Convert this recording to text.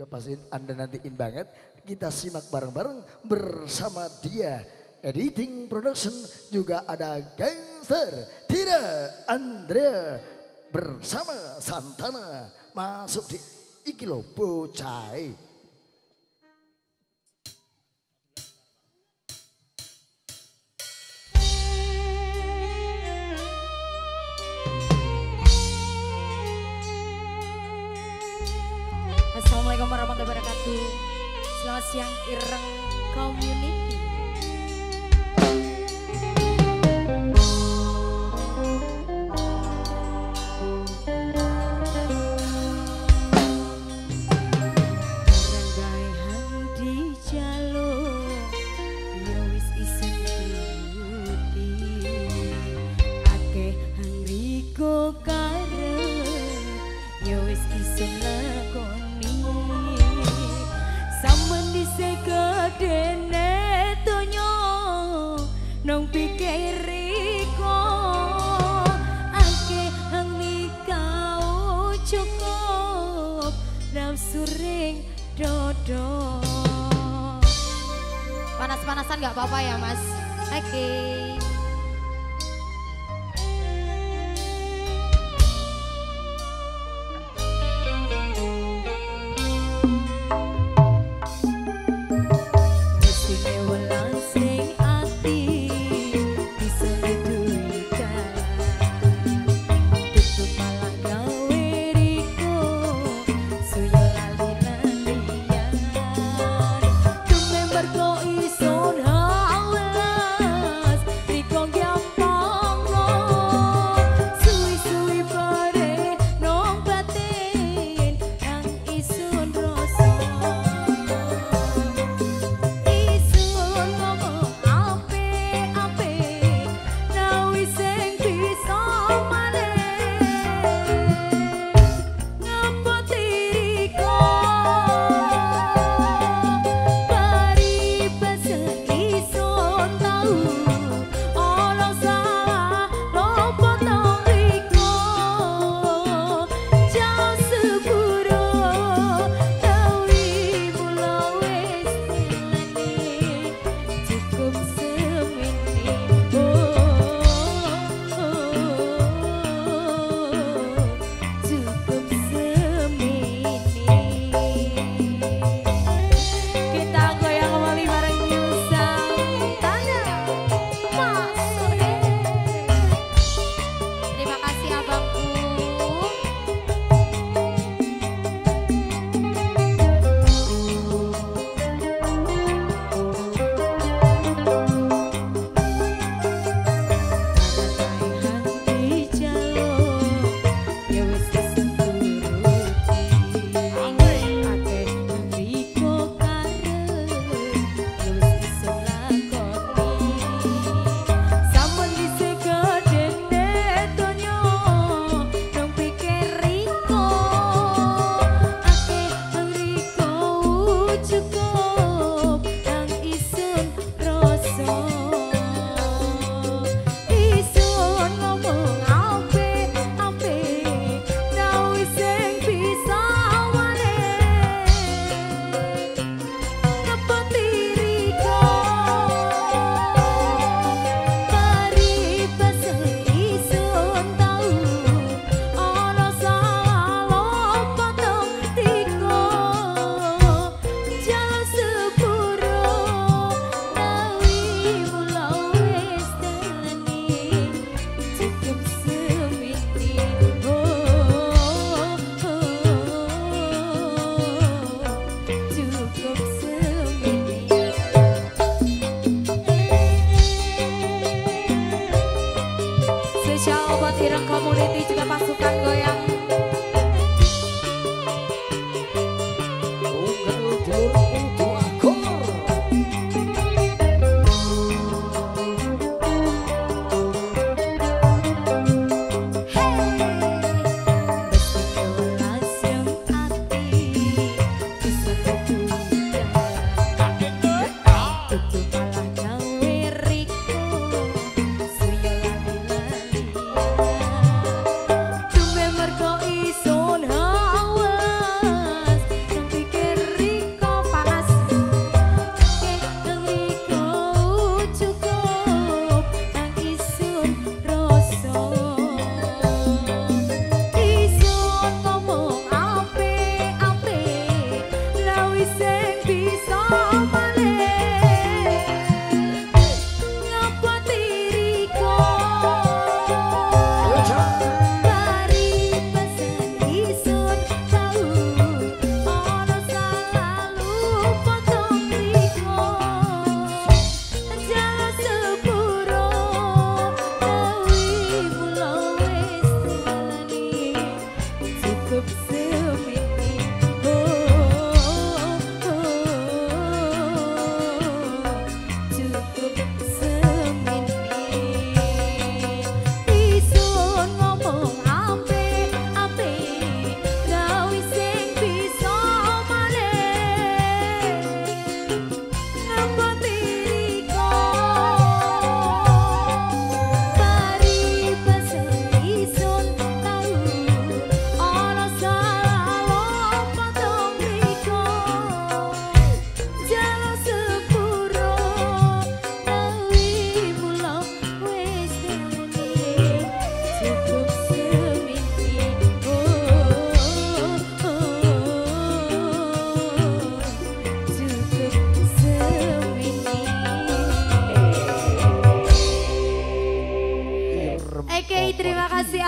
juga pasti Anda nantiin banget. Kita simak bareng-bareng bersama dia. Editing production juga ada gangster Tira Andrea bersama Santana masuk di Ikilo. Assalamualaikum warahmatullahi wabarakatuh. Selamat siang Ireng Community. Panas-panasan nggak apa-apa ya mas? Oke. Mesine azúcar.